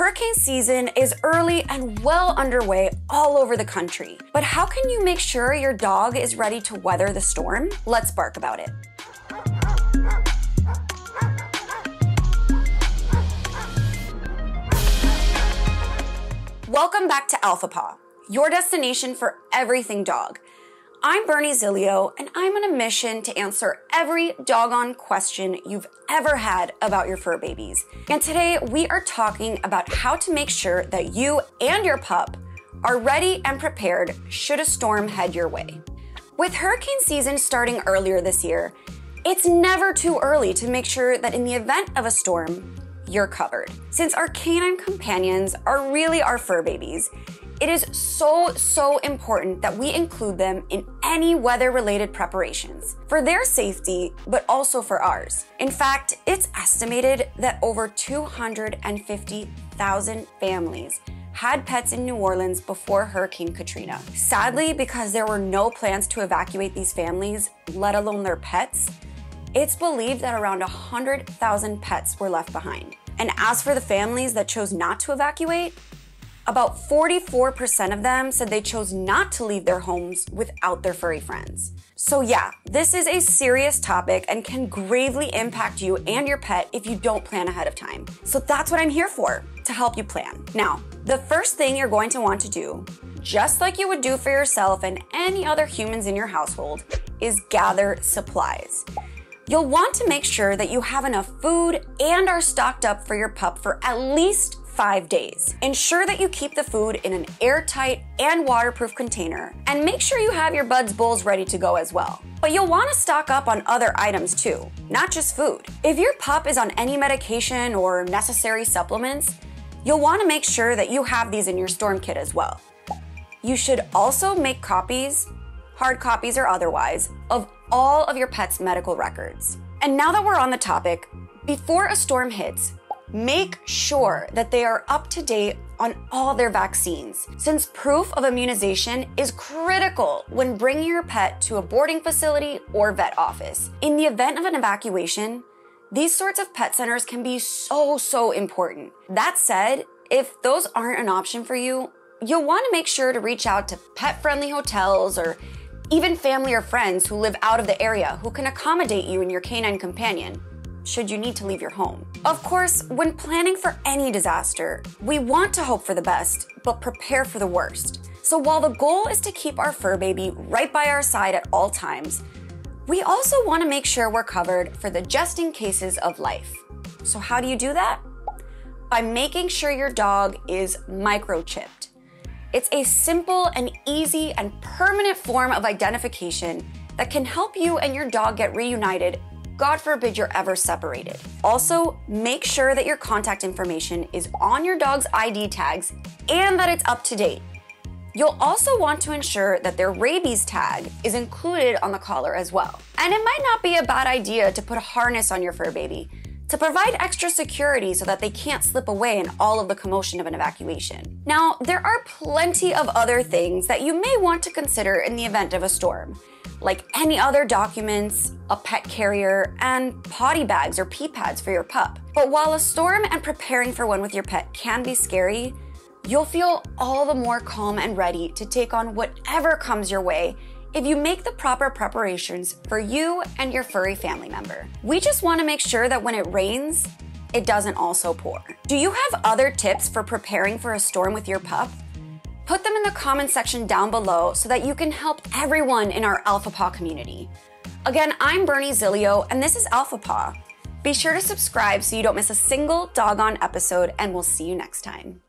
Hurricane season is early and well underway all over the country. But how can you make sure your dog is ready to weather the storm? Let's bark about it. Welcome back to Alpha Paw, your destination for everything dog. I'm Bernie Zilio, and I'm on a mission to answer every doggone question you've ever had about your fur babies. And today we are talking about how to make sure that you and your pup are ready and prepared should a storm head your way. With hurricane season starting earlier this year, it's never too early to make sure that in the event of a storm, you're covered. Since our canine companions are really our fur babies, it is so, so important that we include them in any weather related preparations for their safety, but also for ours. In fact, it's estimated that over 250,000 families had pets in New Orleans before Hurricane Katrina. Sadly, because there were no plans to evacuate these families, let alone their pets, it's believed that around 100,000 pets were left behind. And as for the families that chose not to evacuate, about 44% of them said they chose not to leave their homes without their furry friends. So, yeah, this is a serious topic and can gravely impact you and your pet if you don't plan ahead of time. So, that's what I'm here for to help you plan. Now, the first thing you're going to want to do, just like you would do for yourself and any other humans in your household, is gather supplies. You'll want to make sure that you have enough food and are stocked up for your pup for at least five days. Ensure that you keep the food in an airtight and waterproof container, and make sure you have your Buds bowls ready to go as well. But you'll want to stock up on other items too, not just food. If your pup is on any medication or necessary supplements, you'll want to make sure that you have these in your storm kit as well. You should also make copies, hard copies or otherwise, of all of your pet's medical records. And now that we're on the topic, before a storm hits, Make sure that they are up to date on all their vaccines, since proof of immunization is critical when bringing your pet to a boarding facility or vet office. In the event of an evacuation, these sorts of pet centers can be so, so important. That said, if those aren't an option for you, you'll want to make sure to reach out to pet friendly hotels or even family or friends who live out of the area who can accommodate you and your canine companion should you need to leave your home. Of course, when planning for any disaster, we want to hope for the best, but prepare for the worst. So while the goal is to keep our fur baby right by our side at all times, we also want to make sure we're covered for the just in cases of life. So, how do you do that? By making sure your dog is microchipped. It's a simple and easy and permanent form of identification that can help you and your dog get reunited God forbid you're ever separated. Also, make sure that your contact information is on your dog's ID tags and that it's up to date. You'll also want to ensure that their rabies tag is included on the collar as well. And it might not be a bad idea to put a harness on your fur baby to provide extra security so that they can't slip away in all of the commotion of an evacuation. Now, there are plenty of other things that you may want to consider in the event of a storm like any other documents, a pet carrier, and potty bags or pee pads for your pup. But while a storm and preparing for one with your pet can be scary, you'll feel all the more calm and ready to take on whatever comes your way if you make the proper preparations for you and your furry family member. We just want to make sure that when it rains, it doesn't also pour. Do you have other tips for preparing for a storm with your pup? Put them in the comment section down below so that you can help everyone in our Alpha Paw community. Again, I'm Bernie Zilio, and this is Alpha Paw. Be sure to subscribe so you don't miss a single doggone episode, and we'll see you next time.